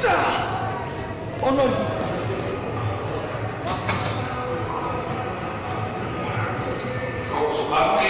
Vamos, vamos.